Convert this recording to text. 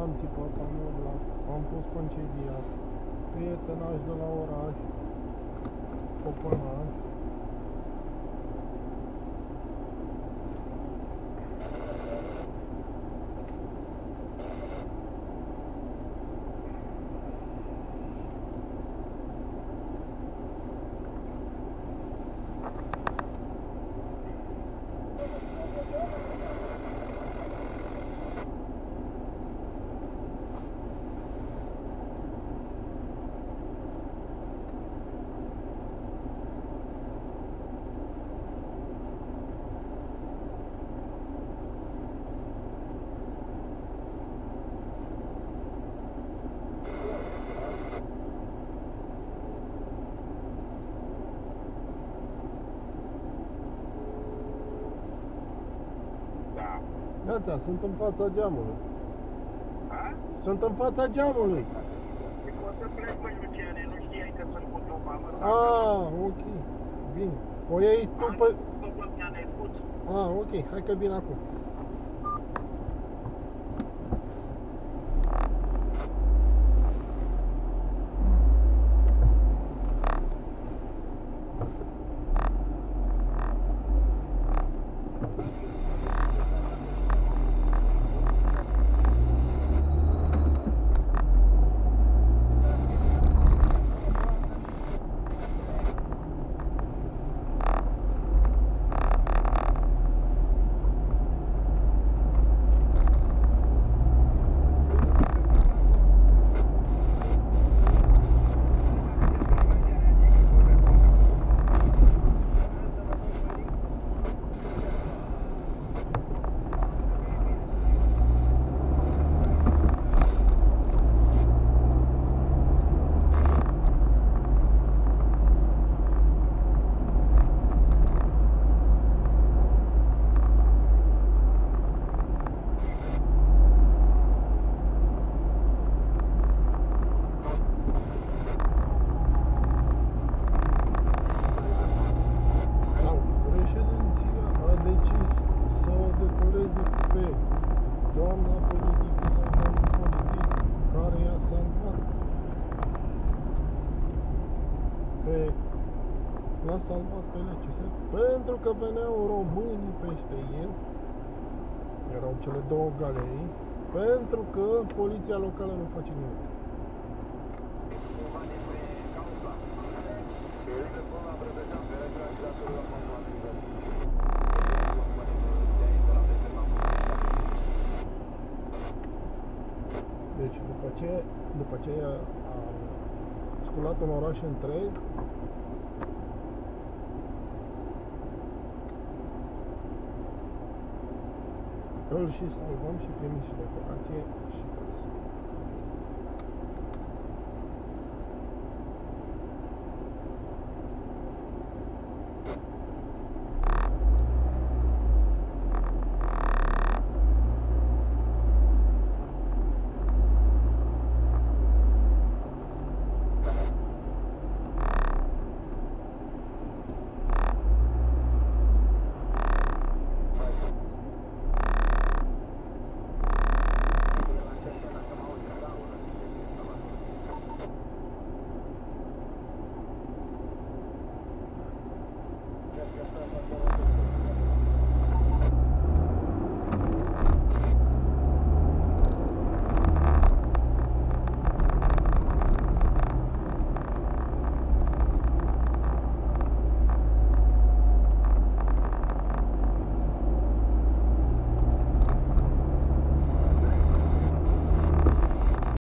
Am tipat, am urlat, am fost concediat, prietenaș de la oraș, coconaș, Gata, sunt în fața geamului. A? Sunt în fața geamului. Și pot să plec, măi, Luciane, nu știai că sunt cu tu, mamă. Ah, ok. Bine. O iei tu pe... După ne spus. Ah, ok. Hai că vin acum. Pe l-a salvat pe LCS pentru că veneau românii peste el erau cele două galerii pentru că poliția locală nu face nimic Ceva despre cauza. Deci după ce, după ce a, a sculat un oraș întreg, îl și salvăm și primim și decorație și